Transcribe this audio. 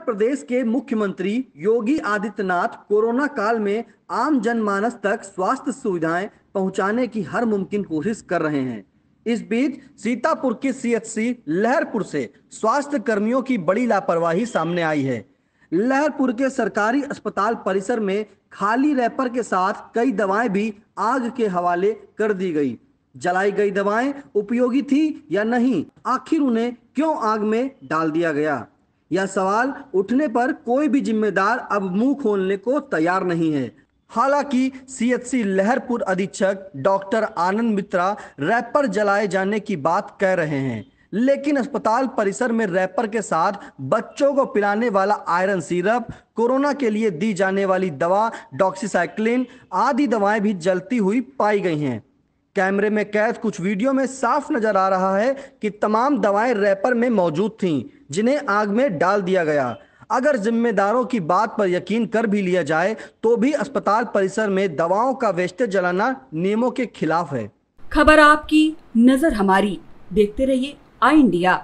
प्रदेश के मुख्यमंत्री योगी आदित्यनाथ कोरोना काल में आम जनमानस तक स्वास्थ्य सुविधाएँ पहुँचाने की हर मुमकिन कोशिश कर रहे हैं। इस बीच सीतापुर के सीएचसी लहरपुर से स्वास्थ्य कर्मियों की बड़ी लापरवाही सामने आई है। लहरपुर के सरकारी अस्पताल परिसर में खाली रैपर के साथ कई दवाएँ भी आग के हवाले कर दी गई। जलाई गई दवाएँ उपयोगी थी या नहीं? आखिर उन्हें क्यों आग में डाल दिया गया? यह सवाल उठने पर कोई भी जिम्मेदार अब मुँह खोलने को तैयार नहीं है। हालाँकि सीएचसी लहरपुर अधीक्षक डॉक्टर आनंद मित्रा रैपर जलाए जाने की बात कह रहे हैं, लेकिन अस्पताल परिसर में रैपर के साथ बच्चों को पिलाने वाला आयरन सिरप, कोरोना के लिए दी जाने वाली दवा, डॉक्सीसाइक्लिन आदि दवाएँ भी जलती हुई पाई गई हैं। कैमरे में कैद कुछ वीडियो में साफ़ नज़र आ रहा है कि तमाम दवाएँ रैपर में मौजूद थीं। जिन्हें आग में डाल दिया गया। अगर जिम्मेदारों की बात पर यकीन कर भी लिया जाए तो भी अस्पताल परिसर में दवाओं का वेस्टेज जलाना नियमों के खिलाफ है। खबर आपकी, नज़र हमारी। देखते रहिए आई इंडिया।